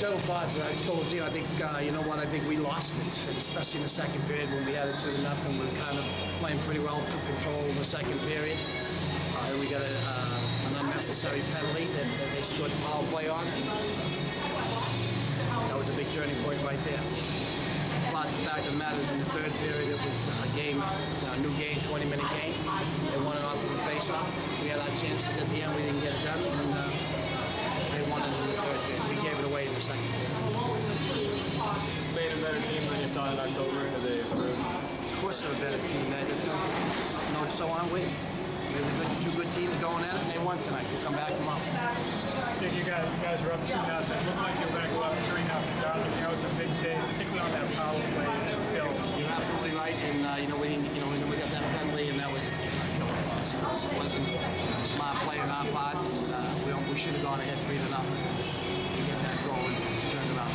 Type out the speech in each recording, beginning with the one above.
little thoughts. I told you, I think, uh, you know what, I think we lost it, especially in the second period when we had it two to nothing. We were kind of playing pretty well, took control in the second period. Uh, we got a, uh, an unnecessary penalty that, that they scored the power play on. That was a big turning point right there. But the fact of the matter is, in the third period, it was a game, a new game, 20-minute game. They won it off of a face-off. We had our chances at the end. We didn't get it done, team than you saw in October? Have they improved? Of course, they're a better team. man. There's no, no, so aren't we? We have a good, two good teams going at it, and they won tonight. We'll come back tomorrow. I think you guys, you guys are up two nothing. It looked like you were going to go up three nothing. Donovan, you know, some big saves, particularly on that power play and You're absolutely right, and uh, you know we didn't, you know, we got that penalty, and that was a killer for us. It was- It wasn't a smart play on our part. And, uh, we, we should have gone ahead three to nothing to get that goal and turned around.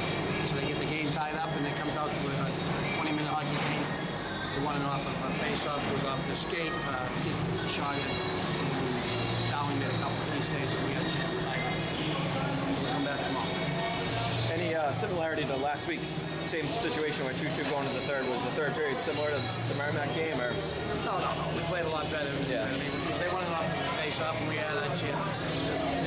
So they get the game tied up, and it comes out to a 20-minute hockey game. Off of a face-off, goes off the skate, uh, gets a shot in. Dowling made a couple of key saves, and we had a chance to tie it. We'll come back tomorrow. Any uh, similarity to last week's same situation where 2-2 going to the third? Was the third period similar to the Merrimack game, or No, no, no. We played a lot better. Yeah. I mean, they won it off of the face-off, and we had chances, and they it.